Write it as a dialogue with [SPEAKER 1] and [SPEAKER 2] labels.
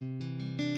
[SPEAKER 1] Música